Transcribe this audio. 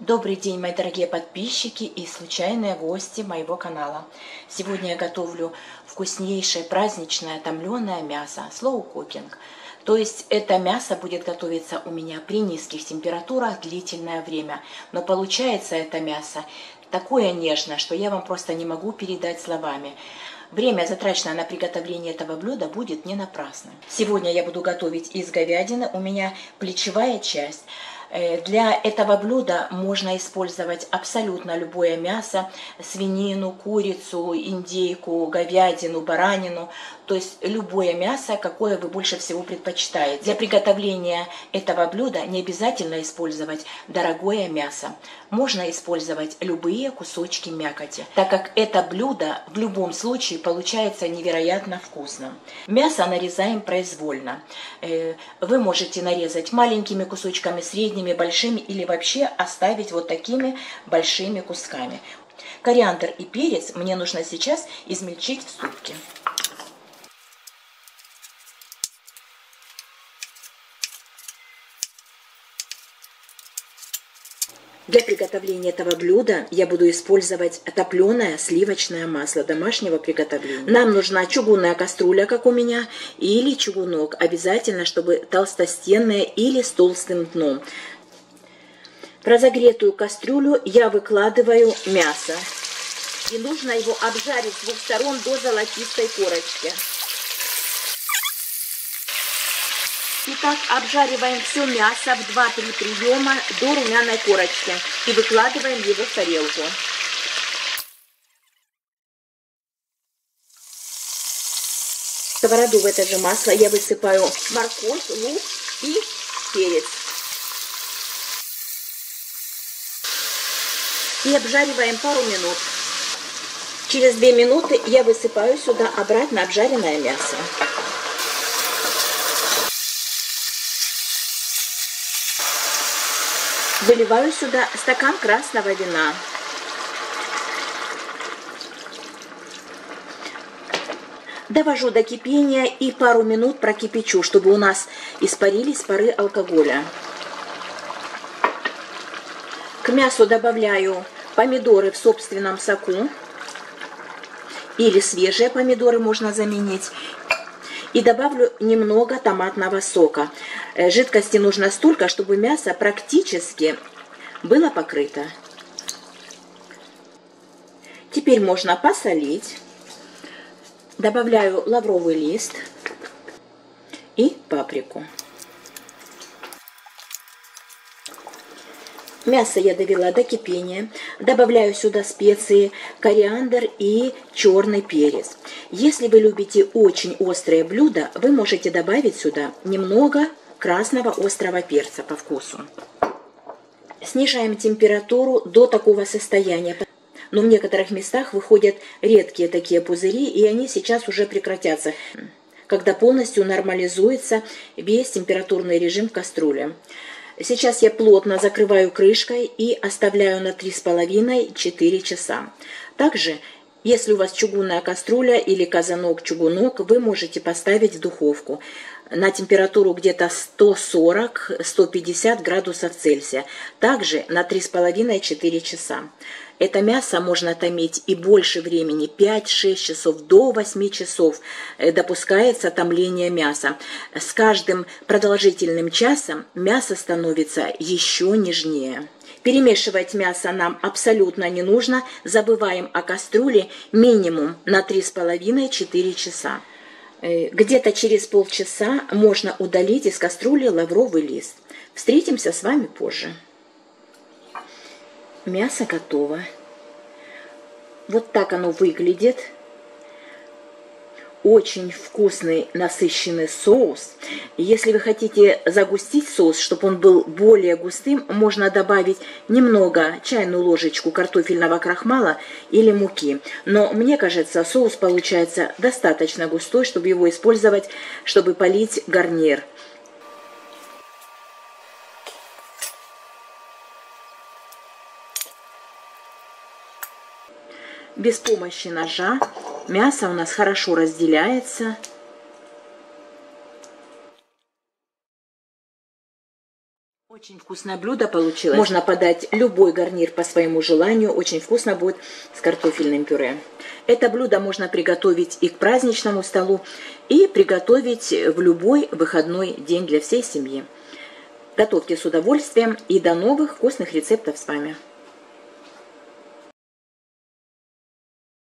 Добрый день, мои дорогие подписчики и случайные гости моего канала. Сегодня я готовлю вкуснейшее праздничное томленое мясо, slow cooking. То есть это мясо будет готовиться у меня при низких температурах длительное время. Но получается это мясо такое нежное, что я вам просто не могу передать словами. Время, затраченное на приготовление этого блюда, будет не напрасным. Сегодня я буду готовить из говядины. У меня плечевая часть – для этого блюда можно использовать абсолютно любое мясо, свинину, курицу, индейку, говядину, баранину, то есть любое мясо, какое вы больше всего предпочитаете. Для приготовления этого блюда не обязательно использовать дорогое мясо. Можно использовать любые кусочки мякоти, так как это блюдо в любом случае получается невероятно вкусным. Мясо нарезаем произвольно. Э, вы можете нарезать маленькими кусочками, средними, большими или вообще оставить вот такими большими кусками. Кориандр и перец мне нужно сейчас измельчить в ступке. Для приготовления этого блюда я буду использовать топленое сливочное масло домашнего приготовления. Нам нужна чугунная кастрюля, как у меня, или чугунок. Обязательно, чтобы толстостенная или с толстым дном. В разогретую кастрюлю я выкладываю мясо. И нужно его обжарить с двух сторон до золотистой корочки. Итак, обжариваем все мясо в 2-3 приема до румяной корочки и выкладываем его в тарелку. В сковороду в это же масло я высыпаю морковь, лук и перец. И обжариваем пару минут. Через 2 минуты я высыпаю сюда обратно обжаренное мясо. Выливаю сюда стакан красного вина. Довожу до кипения и пару минут прокипячу, чтобы у нас испарились пары алкоголя. К мясу добавляю помидоры в собственном соку. Или свежие помидоры можно заменить и добавлю немного томатного сока. Э, жидкости нужно столько, чтобы мясо практически было покрыто. Теперь можно посолить. Добавляю лавровый лист и паприку. Мясо я довела до кипения. Добавляю сюда специи, кориандр и черный перец. Если вы любите очень острые блюда, вы можете добавить сюда немного красного острого перца по вкусу. Снижаем температуру до такого состояния. Но в некоторых местах выходят редкие такие пузыри, и они сейчас уже прекратятся, когда полностью нормализуется весь температурный режим в кастрюле. Сейчас я плотно закрываю крышкой и оставляю на 3,5-4 часа. Также, если у вас чугунная кастрюля или казанок-чугунок, вы можете поставить в духовку на температуру где-то 140-150 градусов Цельсия. Также на 3,5-4 часа. Это мясо можно томить и больше времени, 5-6 часов, до 8 часов э, допускается томление мяса. С каждым продолжительным часом мясо становится еще нежнее. Перемешивать мясо нам абсолютно не нужно. Забываем о кастрюле минимум на 3,5-4 часа. Э, где-то через полчаса можно удалить из кастрюли лавровый лист. Встретимся с вами позже. Мясо готово. Вот так оно выглядит. Очень вкусный насыщенный соус. Если вы хотите загустить соус, чтобы он был более густым, можно добавить немного, чайную ложечку картофельного крахмала или муки. Но мне кажется, соус получается достаточно густой, чтобы его использовать, чтобы полить гарнир. Без помощи ножа. Мясо у нас хорошо разделяется. Очень вкусное блюдо получилось. Можно подать любой гарнир по своему желанию. Очень вкусно будет с картофельным пюре. Это блюдо можно приготовить и к праздничному столу, и приготовить в любой выходной день для всей семьи. Готовьте с удовольствием и до новых вкусных рецептов с вами.